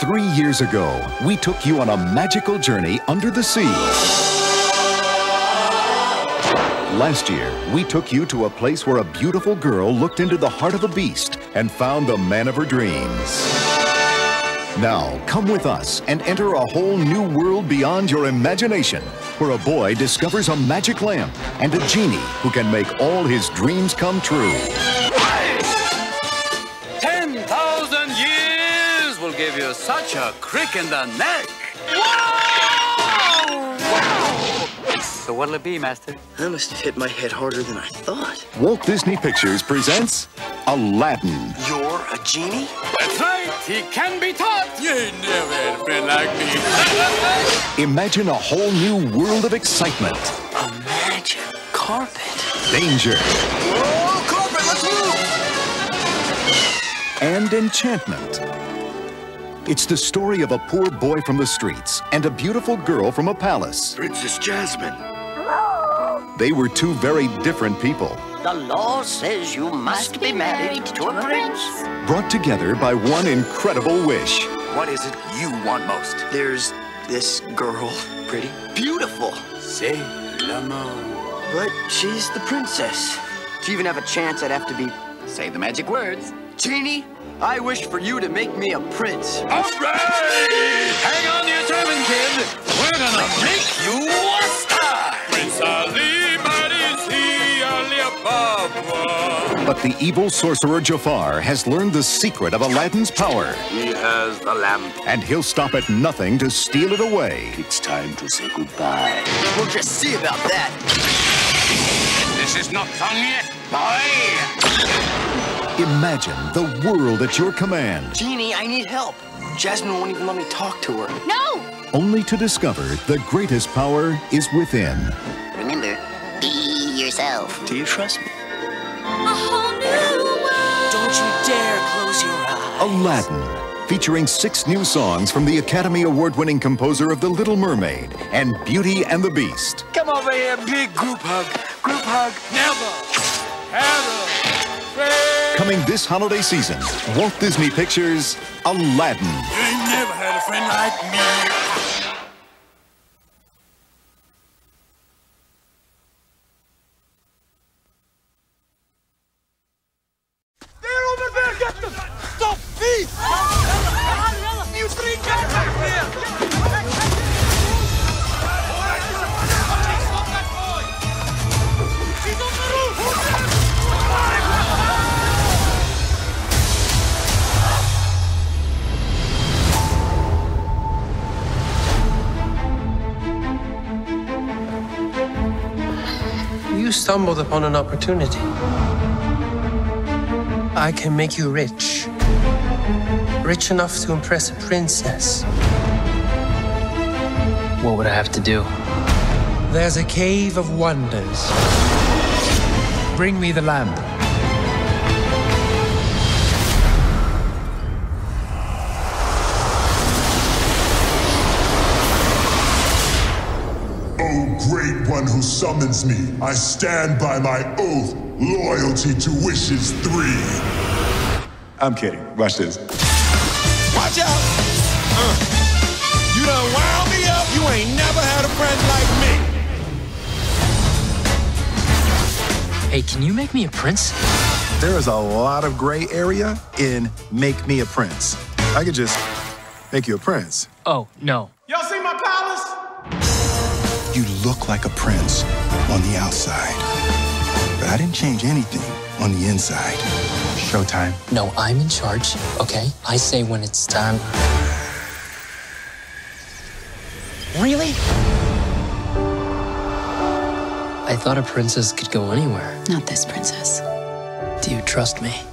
Three years ago, we took you on a magical journey under the sea. Last year, we took you to a place where a beautiful girl looked into the heart of a beast and found the man of her dreams. Now, come with us and enter a whole new world beyond your imagination, where a boy discovers a magic lamp and a genie who can make all his dreams come true. Give you such a crick in the neck. Whoa! So what'll it be, Master? I must have hit my head harder than I thought. Walt Disney Pictures presents Aladdin. You're a genie? That's right. He can be taught. You never had a friend like me. Imagine a whole new world of excitement, A magic carpet. danger, Oh, carpet, let's move! and enchantment. It's the story of a poor boy from the streets and a beautiful girl from a palace. Princess Jasmine. They were two very different people, The law says you must be married to a prince. brought together by one incredible wish. What is it you want most? There's this girl. Pretty. Beautiful. Say l'amour. But she's the princess. To even have a chance, I'd have to be. Say the magic words. Genie, I wish for you to make me a prince. All right! Hang on to your turban, kid. We're gonna make you a star. Prince Ali, Marisi, Ali Ababwa. But the evil sorcerer Jafar has learned the secret of Aladdin's power, He has the lamp. and he'll stop at nothing to steal it away. It's time to say goodbye. We'll just see about that. This is not done yet, boy. Imagine the world at your command, Genie, I need help. Jasmine won't even let me talk to her. No! only to discover the greatest power is within. Remember, be yourself. Do you trust me? A whole new world! Don't you dare close your eyes. Aladdin, featuring six new songs from the Academy Award winning composer of The Little Mermaid and Beauty and the Beast. Come over here, big group hug. Group hug. Never had a friend. Coming this holiday season, Walt Disney Pictures Aladdin. You ain't never had a friend like me. You stumbled upon an opportunity. I can make you rich. Rich enough to impress a princess. What would I have to do? There's a cave of wonders. Bring me the lamp. Great one who summons me, I stand by my oath, loyalty to wishes three. I'm kidding. Watch this. Watch out! Uh, you done wound me up. You ain't never had a friend like me. Hey, can you make me a prince? There is a lot of gray area in Make Me a Prince. I could just make you a prince. Oh, no. You look like a prince on the outside, but I didn't change anything on the inside. Showtime. No, I'm in charge, okay? I say when it's time. Really? I thought a princess could go anywhere. Not this princess. Do you trust me?